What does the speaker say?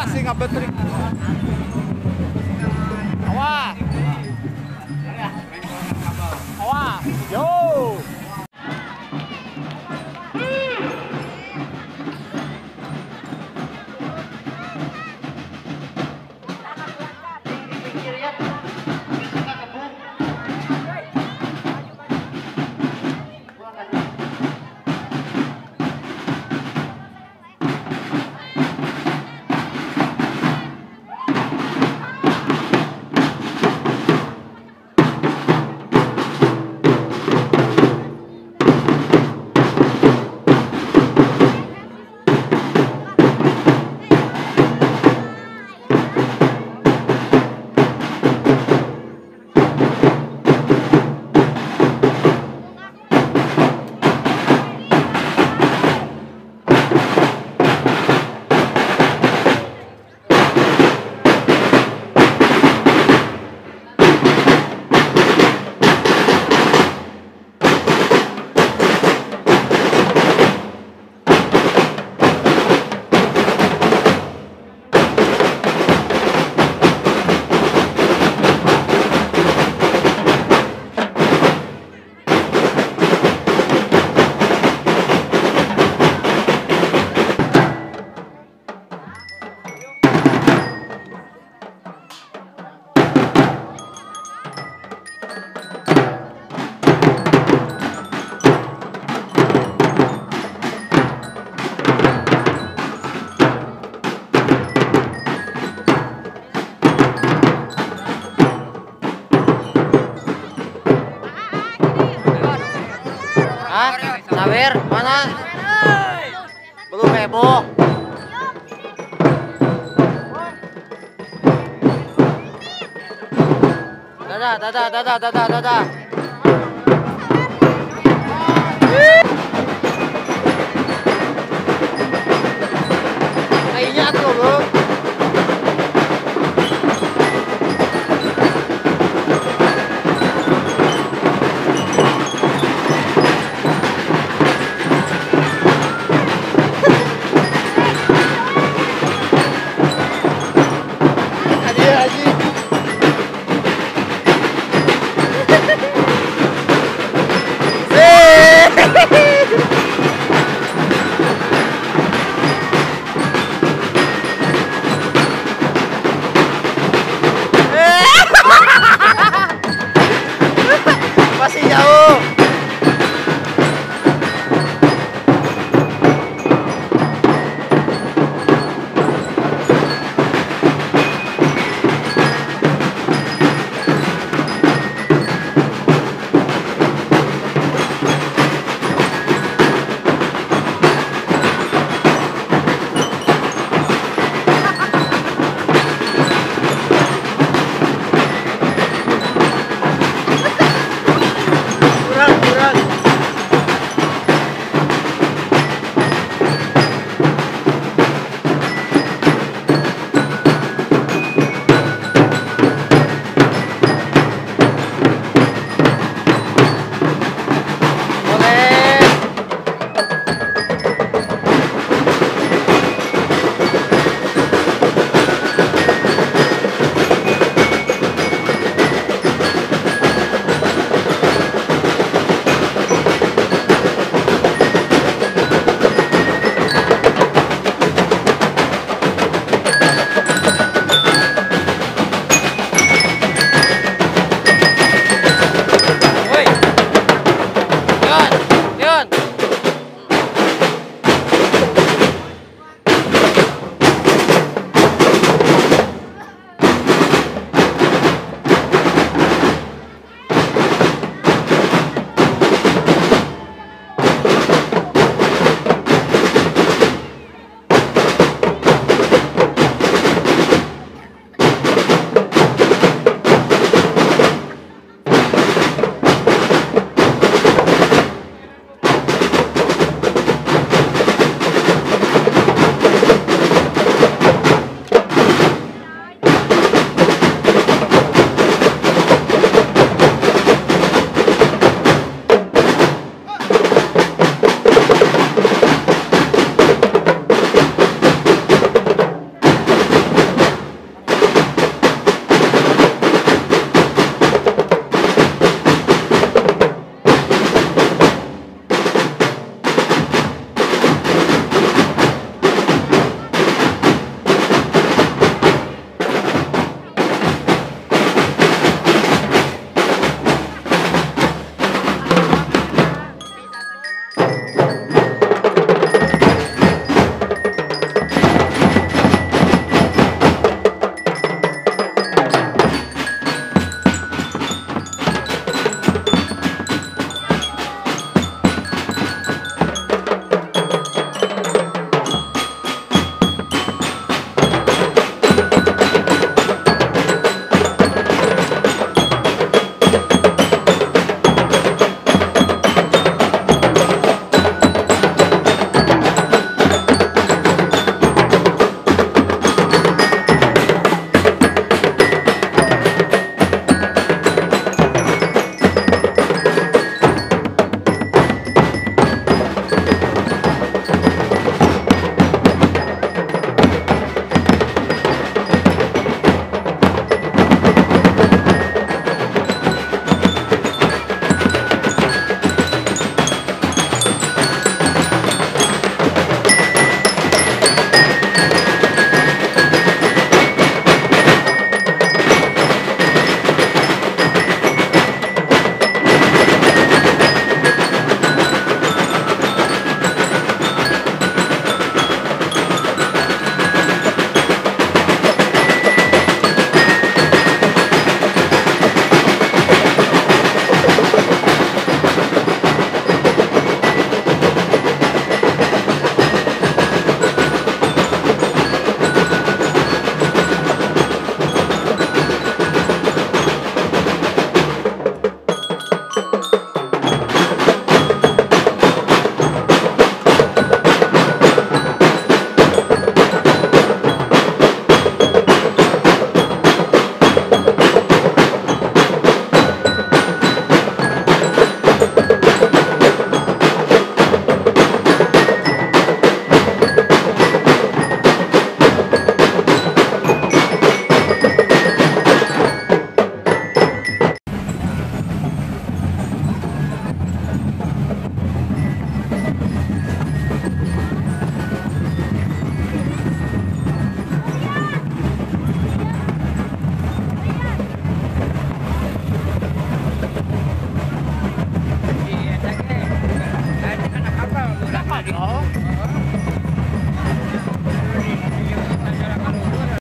Awas sih nggak. Awas. you. Ber, mana? Belum heboh. Dadah, dadah, dadah, dadah, dadah. Kayaknya tuh, Bro.